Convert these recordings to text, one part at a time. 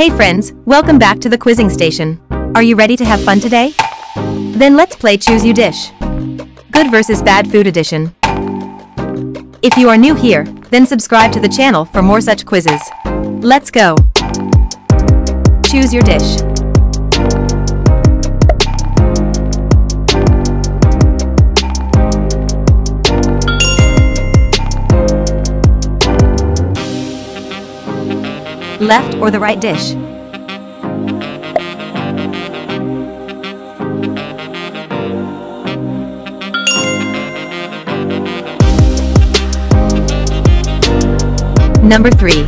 Hey friends, welcome back to the quizzing station. Are you ready to have fun today? Then let's play Choose You Dish. Good versus Bad Food Edition. If you are new here, then subscribe to the channel for more such quizzes. Let's go. Choose your dish. Left or the right dish? Number 3.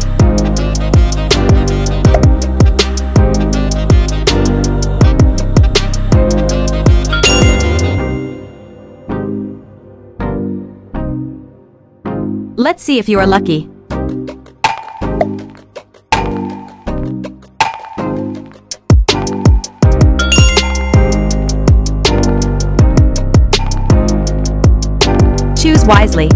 Let's see if you are lucky. Choose wisely.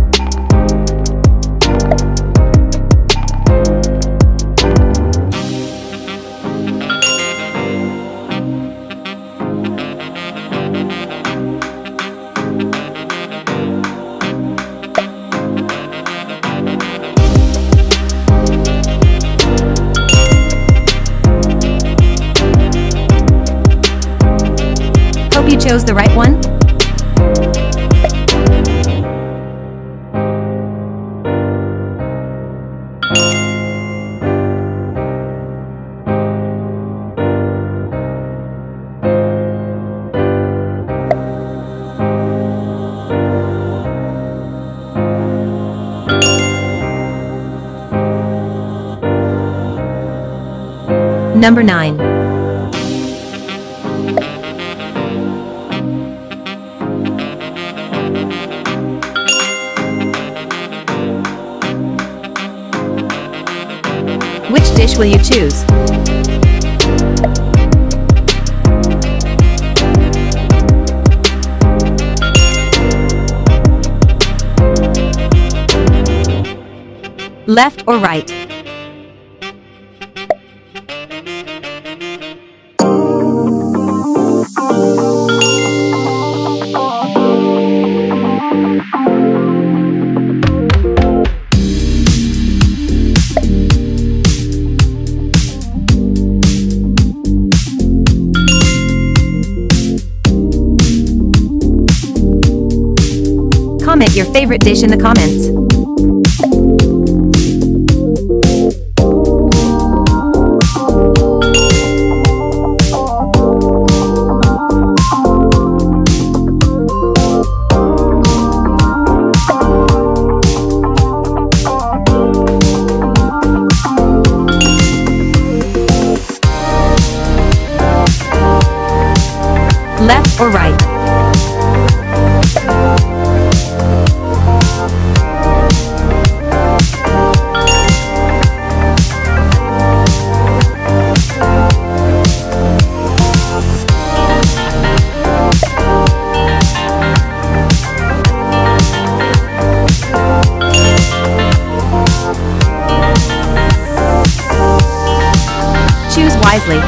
Hope you chose the right one. Number 9. Which dish will you choose? Left or right? Comment your favorite dish in the comments. Left or right? Wisely.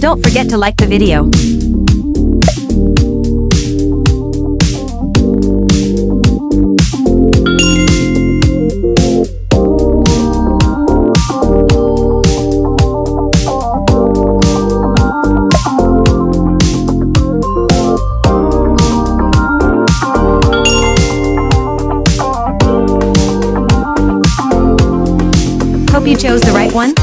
Don't forget to like the video. One.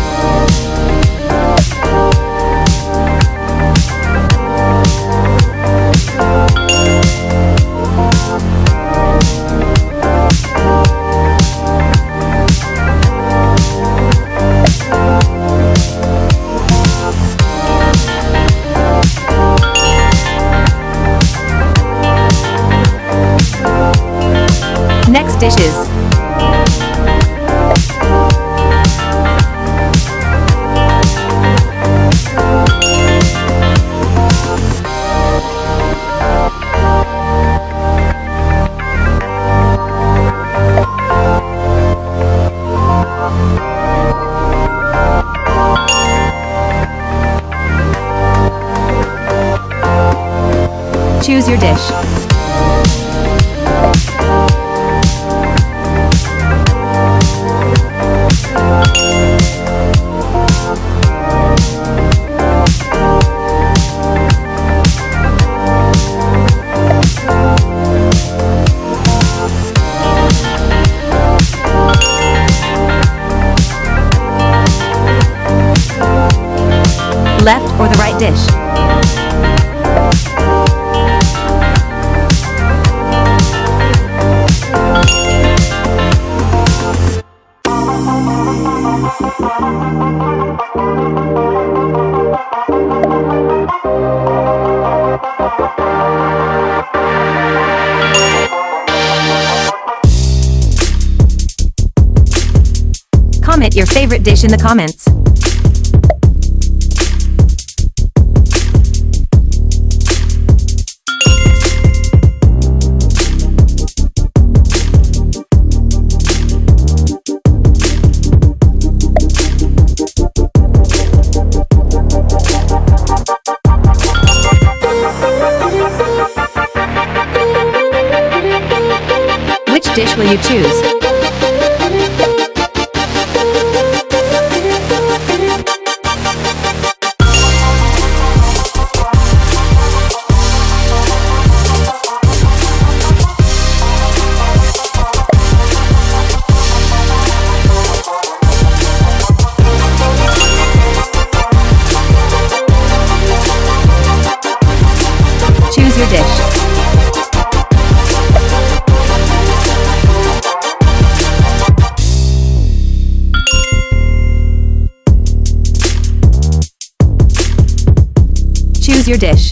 Next dishes. Choose your dish. Left or the right dish? Your favorite dish in the comments. Which dish will you choose? Choose your dish.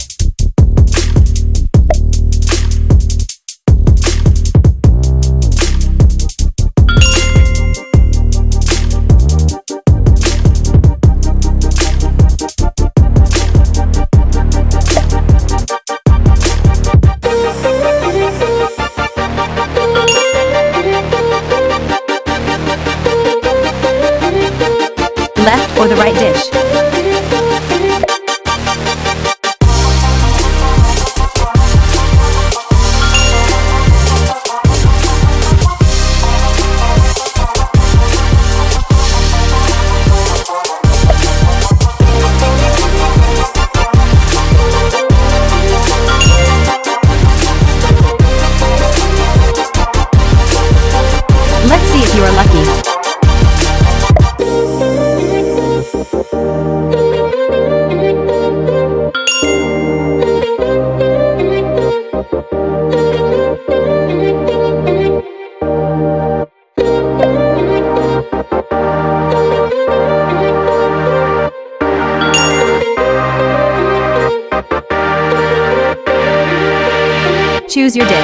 Left or the right dish? Choose your dish.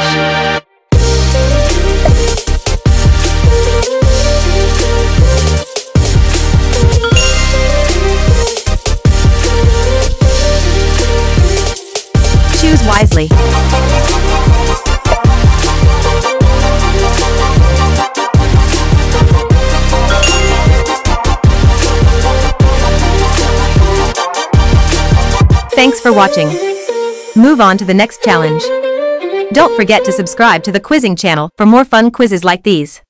Choose wisely. Thanks for watching. Move on to the next challenge. Don't forget to subscribe to the quizzing channel for more fun quizzes like these.